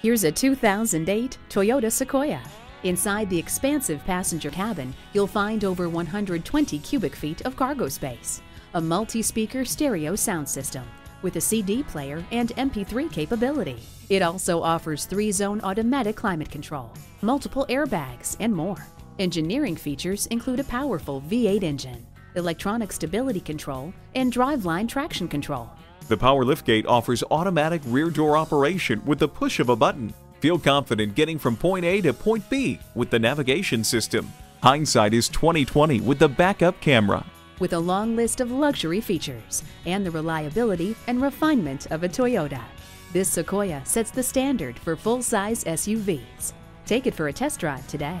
Here's a 2008 Toyota Sequoia. Inside the expansive passenger cabin, you'll find over 120 cubic feet of cargo space, a multi-speaker stereo sound system with a CD player and MP3 capability. It also offers three-zone automatic climate control, multiple airbags, and more. Engineering features include a powerful V8 engine, electronic stability control, and driveline traction control. The power liftgate offers automatic rear door operation with the push of a button. Feel confident getting from point A to point B with the navigation system. Hindsight is 2020 with the backup camera. With a long list of luxury features and the reliability and refinement of a Toyota, this Sequoia sets the standard for full-size SUVs. Take it for a test drive today.